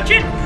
下去。